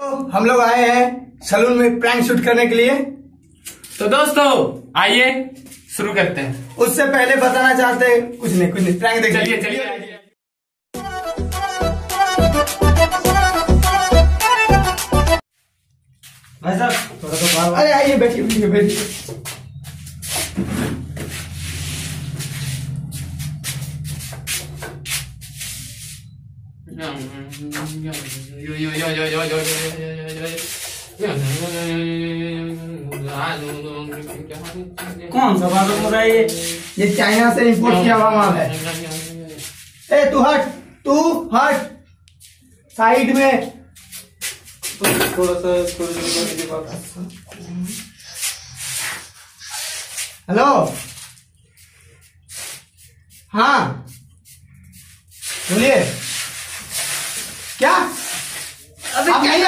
तो हम लोग आए हैं सलून में प्रैंक शूट करने के लिए। तो दोस्तों आइए शुरू करते हैं। उससे पहले बताना चाहते हैं कुछ नहीं कुछ नहीं प्रैंक देखिए। चलिए चलिए भाई साहब थोड़ा तो बाहर अरे आइए बैठिए बैठिए बैठिए। कौन सा बात हो रहा है ये? ये चाइना से इंपोर्ट किया हुआ माल है। ए तू हट तू हट। साइड में। थोड़ा सा थोड़ी देर के बाद हेलो। हाँ। बोलिए। क्या? क्या ही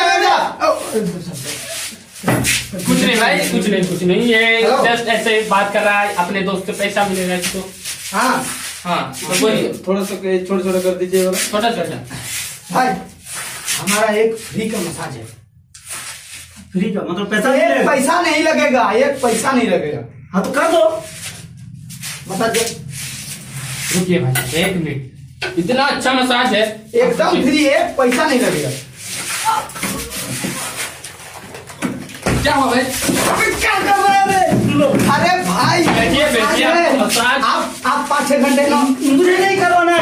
कुछ नहीं भाई कुछ नहीं कुछ नहीं ये जस्ट ऐसे बात कर रहा है अपने दोस्त से पैसा मिलेगा इसको। हाँ। हाँ तो थोड़ा सा छोटा छोटा कर दीजिए छोटा छोटा। भाई हमारा एक फ्री का मसाज है। फ्री का मतलब पैसा नहीं एक लगेगा? पैसा नहीं लगेगा एक पैसा नहीं लगेगा। हाँ तो कर दो। मसाज रुकिए भाई एक मिनट। इतना अच्छा मसाज है। एकदम फ्री एक पैसा नहीं लगेगा। क्या हुआ भाई? क्या कर रहे हैं अरे भाई बैठिए, बैठिए, मसाज आप आप पाँच छह घंटे मुझे नहीं करवाना है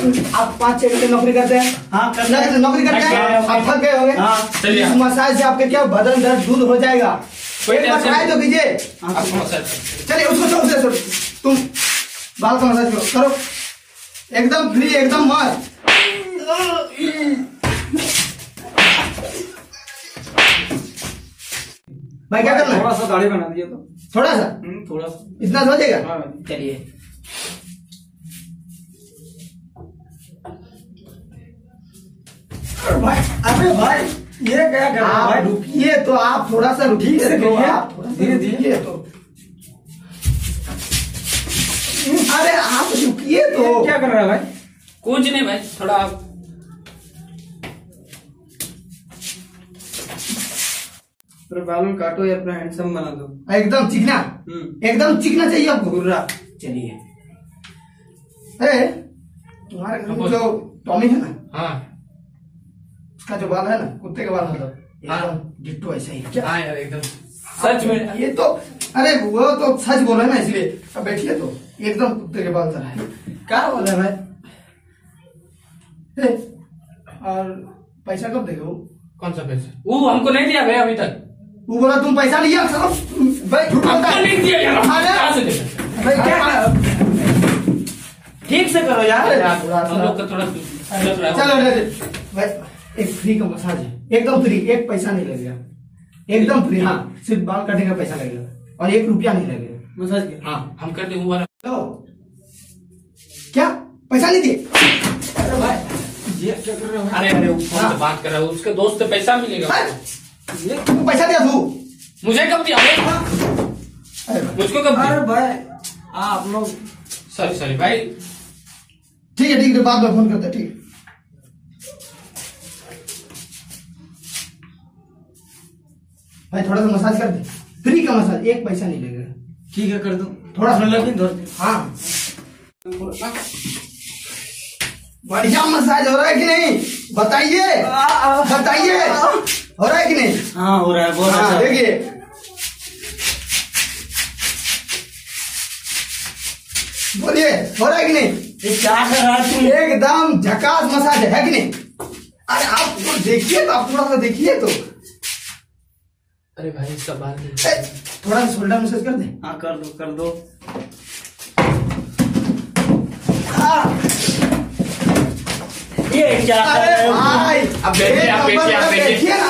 सुनिए आप पाँच छह घंटे नौकरी करते हैं? हाँ कर नौकरी करते हैं? आप थक गए होंगे? हाँ, इस मसाज से आपके क्या बदन दर्द दूर हो जाएगा? एक तो कीजिए। चलिए उसको छोड़ दे। तुम बाल का मसाज करो करो। एकदम फ्री एकदम मस्त। भाई क्या करना थोड़ा सा दाढ़ी बना दीजिए तो। थोड़ा सा? हम्म, थोड़ा सा। इतना हो जाएगा? हाँ चलिए। भाई अबे भाई ये क्या कर रहे हो आप भाई? रुकिए तो आप थोड़ा सा रुकिए से तो आप थोड़ा धीरे धीरे। तो। अरे आप रुकिए तो। क्या कर रहा है भाई? कुछ नहीं भाई थोड़ा आप बालों काटो या पूरा हैंडसम बना दो। एकदम चिकना। हम्म। एकदम चिकना चाहिए आपको गुर्रा। चलिए। अरे तुम्हारे घर में जो टॉमी है ना हाँ। उसका जो बाल है ना कुत्ते के बाल मतलब हाँ। एकदम डिट्टो ऐसा ही क्या? हाँ यार एकदम। सच में। ये तो अरे वो तो सच बोल रहे हैं ना इसलिए। अब बैठिए तो एकदम कुत्ते के बाल तरह है। क्या बोल रहे हैं भाई? और पैसा कब देगा वो? कौन सा पैसा? वो हमको नहीं दिया भाई अभी तक। वो बोला तुम पैसा लिया चलो भाई झूठ हमको है। नहीं दिया यार? अरे, से भाई क्या ठीक से करो यार। हम लोग का थोड़ा चलो ले ले। भाई एक फ्री का मसाज है। एकदम फ्री एक पैसा नहीं लगेगा। एकदम फ्री हाँ। सिर्फ़ बाल काटने का पैसा लगेगा। और एक रुपया नहीं लगेगा। मसाज के हाँ। हम कर देंगे वाला। लो क्या? पैसा नहीं दिए? अरे भाई ये क्या कर रहे हो? अरे अरे वो बात कर रहा है उसके दोस्त से पैसा मिलेगा। भाई, ये तू पैसा दिया तू। मुझे कब दिया? अरे मुझको कब अरे दिया भाई आप लोग। सॉरी सॉरी भाई। ठीक है ठीक है बाद में फ़ोन करते ठीक है। भाई थोड़ा सा मसाज कर दे। फ्री का मसाज एक पैसा नहीं लगेगा। ठीक है कर दो। थोड़ा सा धर हाँ बढ़िया मसाज हो रहा है कि नहीं? बताइए। बताइए। हो रहा है कि नहीं? हाँ हो रहा है बहुत हाँ अच्छा। देखिए। बोलिए हो रहा है कि नहीं? क्या कर रहा है एकदम झकास मसाज है कि नहीं? अरे आप तो देखिए तो आप थोड़ा सा देखिए तो। अरे भाई इसका बाल थोड़ा सा शोल्डर मसाज कर दे। हाँ कर दो कर दो। ये क्या अरे भाई अब एक आप आप देखिए ना।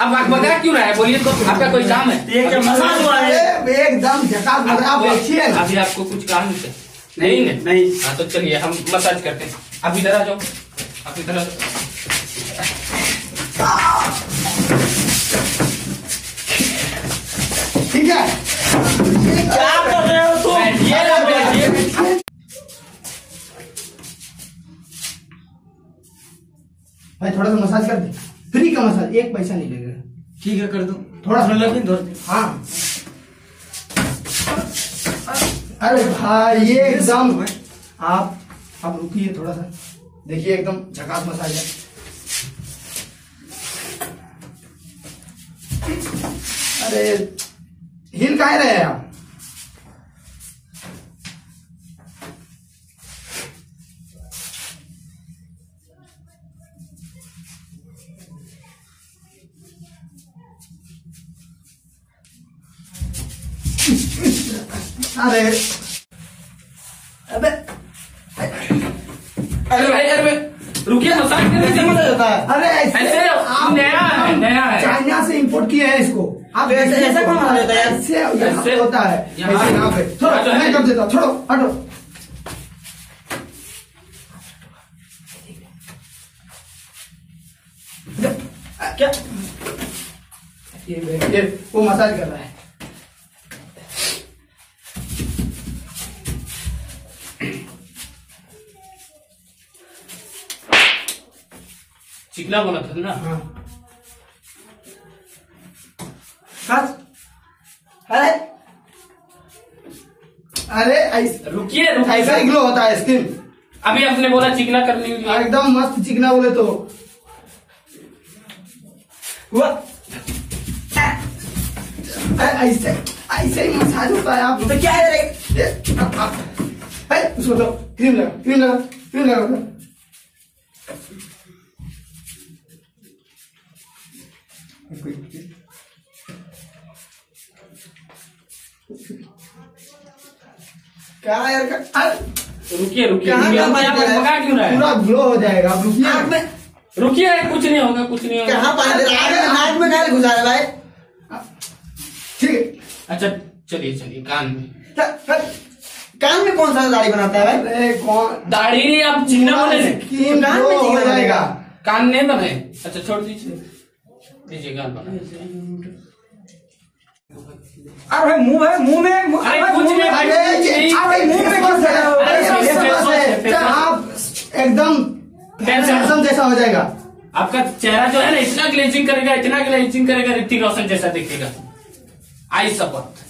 अब आप बता क्यों रहा है? बोलिए तो आपका कोई काम है? ये क्या मसाज हुआ है? एकदम झकास अभी आपको कुछ काम नहीं है? नहीं है? नहीं। हाँ तो चलिए हम मसाज करते हैं। आप इधर आ जाओ। आप इधर आ जाओ। ठीक है? क्या कर रहे हो तुम? बैठिए। भाई थोड़ा सा मसाज कर दे। का मसाज एक पैसा नहीं लगेगा। ठीक है कर दो। थोड़ा सा लेकिन दे हाँ। अरे भाई ये एकदम आप आप रुकिए थोड़ा सा। देखिए एकदम झकास मसाज है अरे हिल काहे रहे हैं आप? अरे। अबे। अरे भाई अरे रुकिए मसाज करने कैसे मज़ा आता है। अरे ऐसे आप नया है, नया है। चाइना से इंपोर्ट किया है इसको। आप ऐसे- ऐसे कौन बना देता है ऐसे ऐसे- होता है। यहाँ- यहाँ पे। यहाँ- मैं कर देता छोड़ो हटो। क्या? ये वो मसाज कर रहा है। चिकना बना था ना। हाँ। अरे। अरे रुकिए ऐसा ही ग्लो होता है स्किन अभी आपने बोला चिकना करने के लिए। एकदम मस्त चिकना बोले तो। ऐसे ऐसे ही मसाज होता है आप। तो क्या है है, उसको दो। क्रीम लगा क्रीम लगा क्रीम लगा क्या यार? रुकिए रुकिए? भगा क्यों रहा है? पूरा ग्लो हो जाएगा आप रुकिए। रुकिए कुछ नहीं होगा कुछ नहीं होगा। कहाँ रहा में क्या घुसा रहा भाई? ठीक है। अच्छा चलिए चलिए कान में। कान में कौन सा दाढ़ी बनाता है भाई? अरे कौन? दाढ़ी नहीं आप चिकना बोले। कान में हो जाएगा? कान नहीं बने। अच्छा छोड़ दीजिए। दीजिए कान बना। अरे मुँह है मुँह में अरे कुछ मुँह में- नहीं, अरे मुँह में क्या है अरे अरे ये सब है। आप एकदम। हैंडसम जैसा हो जाएगा। आपका चेहरा जो है ना इतना ग्लेजिंग करेगा इतना ग्लेजिंग करेगा ऋतिक रोशन जैसा दिखेगा। I support.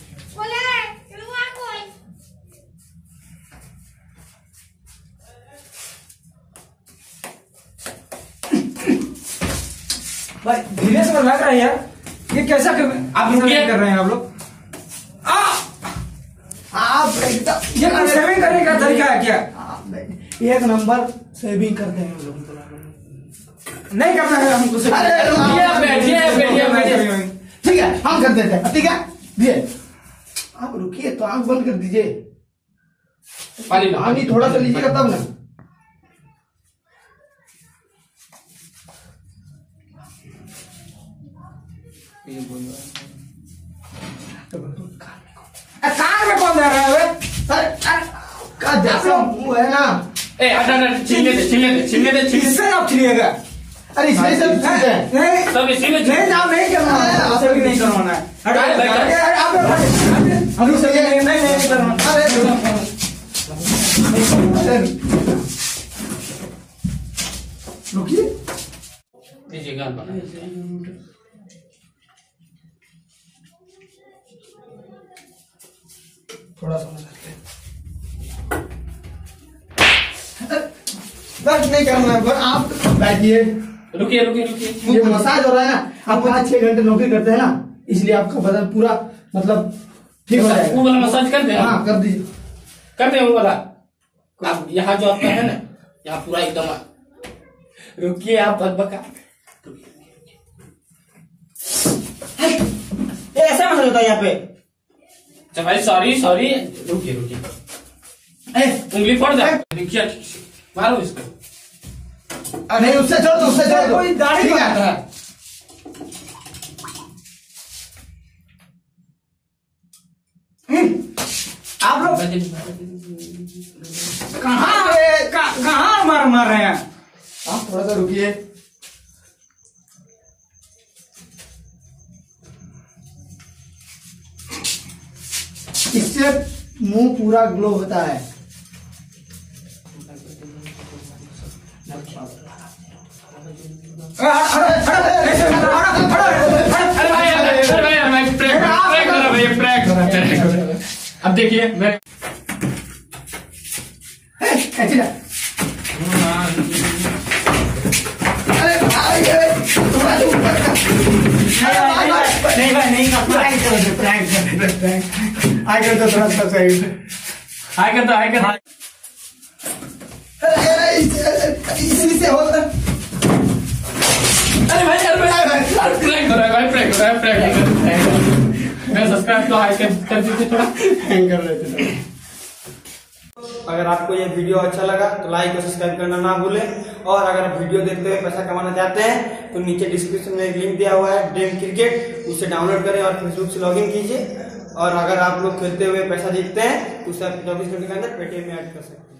भाई धीरे से लग रहा है यार। ये कैसा कर, आप रुकिए। कर रहे हैं आप लोग? आप एकदम ये कोई सेविंग करने का तरीका है क्या? एक नंबर सेविंग करते हैं हम लोग नहीं करना है हमको। ठीक है हम कर देते हैं ठीक है? दिए आप रुकिए तो आँख बंद कर दीजिए। पानी थोड़ा सा लीजिएगा तब ना। अरे कान में कौन दे रहा है बे? अरे अरे, का जैसा मुँह है ना? ए हटा हटा छिलने दे छिलने दे छिलने दे छिलने इससे आप छिड़िएगा अरे इसमें सब चीज़ है नहीं सब इसी में नहीं आप नहीं करना। है आपसे भी नहीं करवाना है। अरे अरे, भाई, अरे, अरे, आप लोग- सही नहीं नहीं करवाना अरे रुकिए। दीजिए कान बना। थोड़ा सा मसाज। नहीं करना है आप बैठिए। रुकिए रुकिए रुकिए। ये मसाज हो रहा है ना आप पाँच छह घंटे नौकरी करते हैं ना इसलिए आपका बदन पूरा मतलब ठीक हो जाएगा। वो वाला मसाज कर दे हाँ कर दीजिए। कर दे वो वाला? आप यहाँ जो आपका है ना यहाँ पूरा एकदम रुकिए आप बकबका ये ऐसा मसला होता है यहाँ पे। अच्छा भाई सॉरी सॉरी रुकिए रुकिए। उंगली दे रुकिए मारो इसको। नहीं उससे छोड़ दो उससे छोड़ दो। कोई दाढ़ी है। है। आप लोग कहाँ कहाँ मार मार रहे हैं? आप थोड़ा सा रुकिए। से मुँह पूरा ग्लो होता है अब देखिए मैं भाई नहीं भाई नहीं प्रैंक प्रैंक दे प्रैंक कर दे तो थोड़ा सा सही हाय करता हाय करता अरे अरे इस- से होता अरे भाई अरे भाई अरे प्रैंक हो रहा है भाई प्रैंक हो रहा है प्रैंक हो रहा है मैं सब्सक्राइब तो हाई कर कर दीजिए थोड़ा। कर अगर आपको ये वीडियो अच्छा लगा तो लाइक और सब्सक्राइब करना ना भूलें। और अगर वीडियो देखते हुए पैसा कमाना चाहते हैं तो नीचे डिस्क्रिप्शन में एक लिंक दिया हुआ है ड्रीम क्रिकेट उसे डाउनलोड करें और फेसबुक से लॉगिन कीजिए। और अगर आप लोग खेलते हुए पैसा जीतते हैं तो उसे चौबीस घंटे के अंदर पेटीएम में ऐड कर सकते हैं।